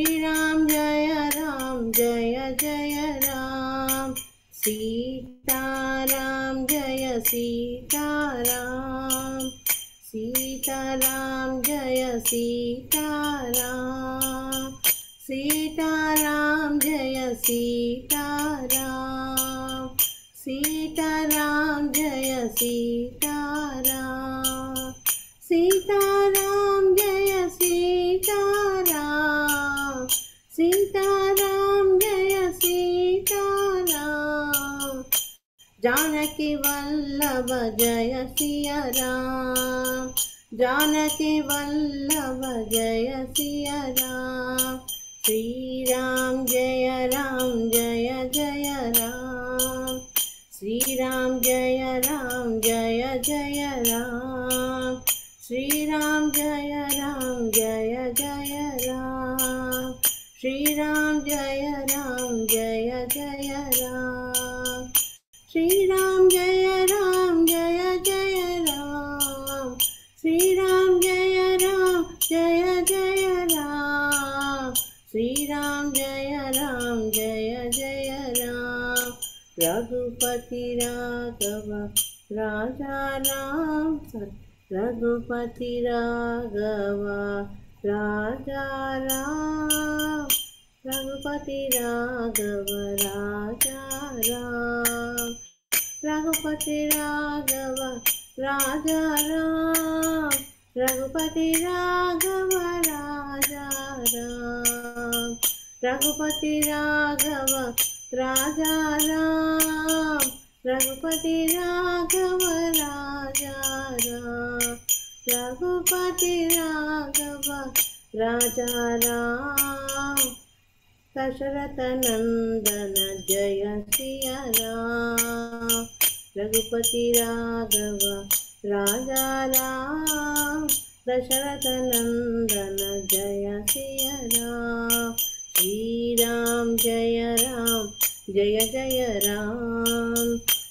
श्रीराम जय राम, जय जय राम। सीताराम, जय सीताराम। सीताराम, जय सीताराम। सीताराम, जय सीताराम। सीताराम, जय सीताराम। सीताराम जानकी वल्लभ जय सिया राम जानकी वल्लभ जय सिया राम श्री राम जय राम जय जय राम। श्री राम जय राम जय जय राम। श्री राम जय राम जय जय राम। श्री राम जय राम जय जय राम। रघुपति राघव, राजा राम रघुपति राघव, राजा राम, रघुपति राघव, राजा राम, रघुपति राघव, राजा राम, रघुपति राघव, राजा राम, रघुपति राघव, राजा राम। रघुपति राघव राजा राम रघुपति राघव राजा राम। दशरथ नंदन जय सिया राम। रघुपति राघव राजा राम। दशरथ नंदन जय सिया राम। श्री राम जय राम। जय जय राम।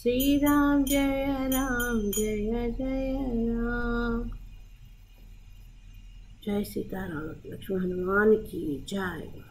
श्री राम जय राम जय जय राम। जय सीताराम लक्ष्मण हनुमान की जय।